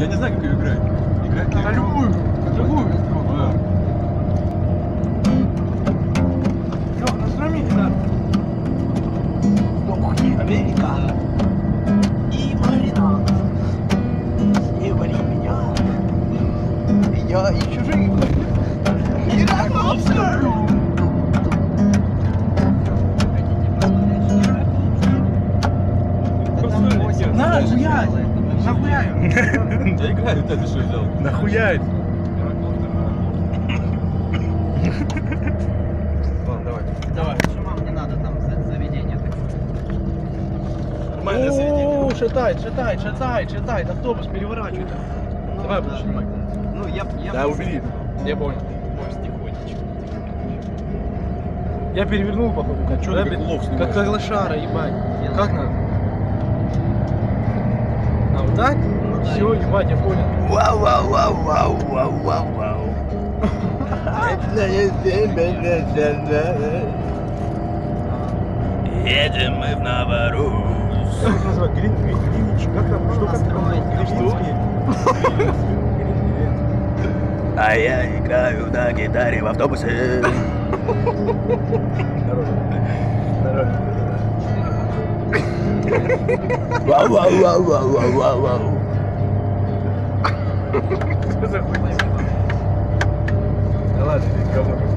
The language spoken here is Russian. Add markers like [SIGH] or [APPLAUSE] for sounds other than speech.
Я не знаю, как ее играть. Играть Да любую, любую электронную. Лех, нажми, да. Америка. И маринад. Не вари меня. Я и чужих. И рабовскую. На, хуя! Нахуя? Я играю, ты что взял? Нахуя? Ладно, давай. Давай. Мам, не надо там за- заведение. Нормальное заведение. О, шатай, шатай, шатай, шатай, автобус переворачивает. Давай буду снимать. Ну, я... я Да, убери. Я понял. Я перевернул. А Да, как лох Как, снимаешь? как лошара, ебать. Как надо? Так? Все, ебать, я понял. Вау, вау, вау, вау, вау, вау, вау. Едем мы в Новорус. Как называют? Грин, грин, Гринвич? Как там? Что как А я играю на гитаре в автобусе. Вау, вау, [LAUGHS] вау, вау, вау, вау, вау. Что за хуйня? Да ладно,